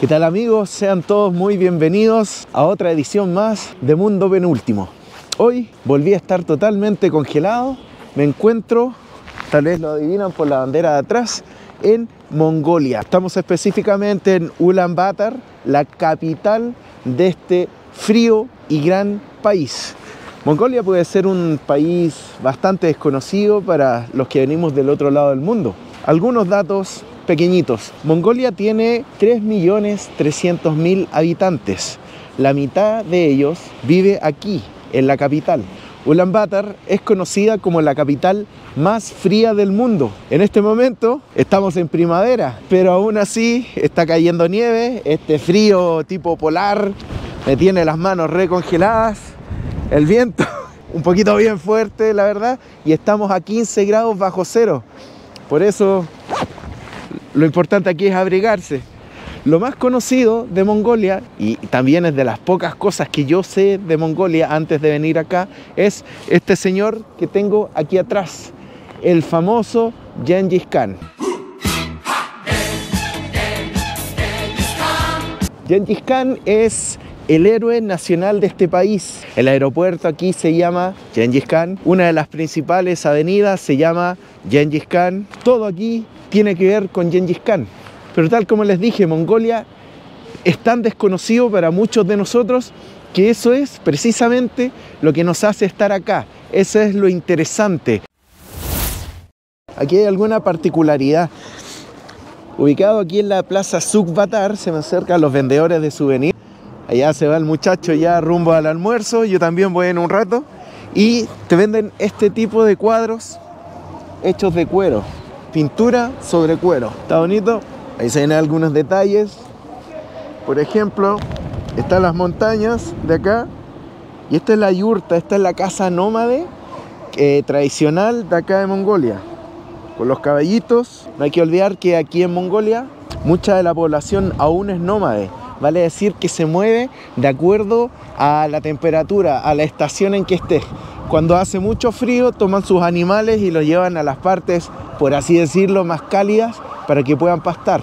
¿Qué tal amigos? Sean todos muy bienvenidos a otra edición más de Mundo Penúltimo. Hoy volví a estar totalmente congelado. Me encuentro, tal vez lo adivinan por la bandera de atrás, en Mongolia. Estamos específicamente en Ulaanbaatar, la capital de este frío y gran país. Mongolia puede ser un país bastante desconocido para los que venimos del otro lado del mundo. Algunos datos pequeñitos. Mongolia tiene 3.300.000 habitantes. La mitad de ellos vive aquí, en la capital. Ulaanbaatar es conocida como la capital más fría del mundo. En este momento estamos en primavera, pero aún así está cayendo nieve, este frío tipo polar me tiene las manos recongeladas, el viento un poquito bien fuerte, la verdad, y estamos a 15 grados bajo cero. Por eso lo importante aquí es abrigarse. Lo más conocido de Mongolia, y también es de las pocas cosas que yo sé de Mongolia antes de venir acá, es este señor que tengo aquí atrás, el famoso Gengis Khan. Gengis Khan es el héroe nacional de este país. El aeropuerto aquí se llama Gengis Khan. Una de las principales avenidas se llama Gengis Khan. Todo aquí tiene que ver con Gengis Khan. Pero tal como les dije, Mongolia es tan desconocido para muchos de nosotros que eso es precisamente lo que nos hace estar acá. Eso es lo interesante. Aquí hay alguna particularidad. Ubicado aquí en la plaza Sukbatar, se me acercan los vendedores de souvenirs. Allá se va el muchacho ya rumbo al almuerzo, yo también voy en un rato. Y te venden este tipo de cuadros hechos de cuero. Pintura sobre cuero. Está bonito. Ahí se ven algunos detalles. Por ejemplo, están las montañas de acá. Y esta es la yurta, esta es la casa nómade eh, tradicional de acá de Mongolia. Con los caballitos. No hay que olvidar que aquí en Mongolia mucha de la población aún es nómade vale decir que se mueve de acuerdo a la temperatura, a la estación en que esté. Cuando hace mucho frío toman sus animales y los llevan a las partes, por así decirlo, más cálidas para que puedan pastar.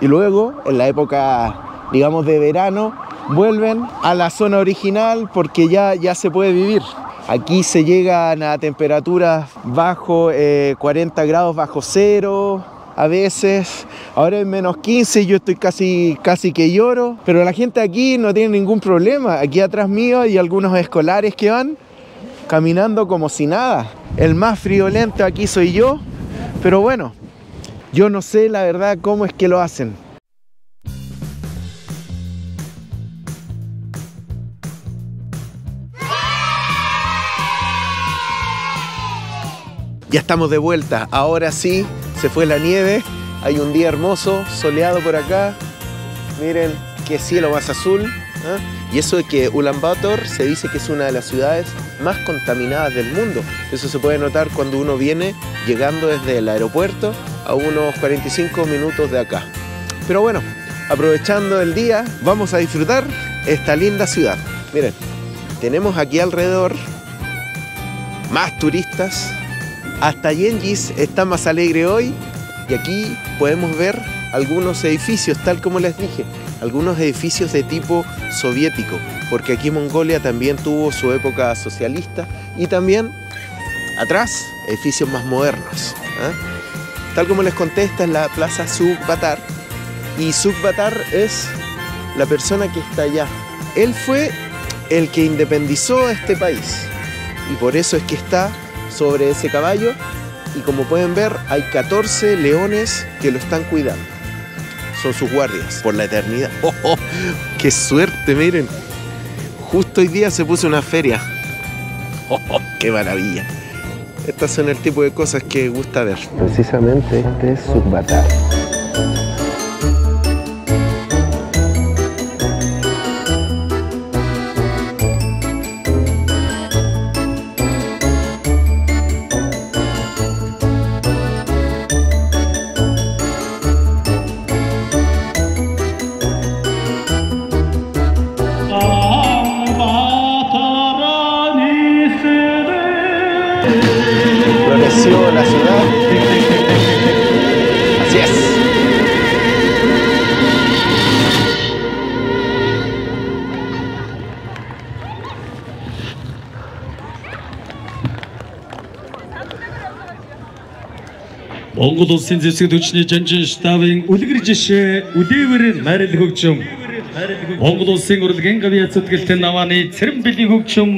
Y luego, en la época, digamos, de verano, vuelven a la zona original porque ya, ya se puede vivir. Aquí se llegan a temperaturas bajo 40 eh, grados bajo cero, a veces. Ahora es menos 15 y yo estoy casi, casi que lloro. Pero la gente aquí no tiene ningún problema. Aquí atrás mío hay algunos escolares que van caminando como si nada. El más friolento aquí soy yo. Pero bueno, yo no sé la verdad cómo es que lo hacen. Ya estamos de vuelta. Ahora sí, se fue la nieve, hay un día hermoso, soleado por acá, miren qué cielo más azul. ¿ah? Y eso de que Ulaanbaatar se dice que es una de las ciudades más contaminadas del mundo. Eso se puede notar cuando uno viene llegando desde el aeropuerto a unos 45 minutos de acá. Pero bueno, aprovechando el día, vamos a disfrutar esta linda ciudad. Miren, tenemos aquí alrededor más turistas hasta Gengis está más alegre hoy y aquí podemos ver algunos edificios, tal como les dije, algunos edificios de tipo soviético, porque aquí Mongolia también tuvo su época socialista y también atrás edificios más modernos. ¿ah? Tal como les conté, esta es la plaza Sukbatar y Sukbatar es la persona que está allá. Él fue el que independizó a este país y por eso es que está sobre ese caballo y como pueden ver hay 14 leones que lo están cuidando. Son sus guardias por la eternidad. ¡Oh, qué suerte! Miren, justo hoy día se puso una feria. ¡Oh, qué maravilla! Estas son el tipo de cosas que gusta ver. Precisamente este es su creció la ciudad. Así es. Монгол улсын зэвсэг төчний жанжин штабын үлгэр жишээ үлээвэр марил хөгжим Монгол улсын урлагийн гавьяа цэцгэлтэн навааны цэрэн бэлгийн хөгжим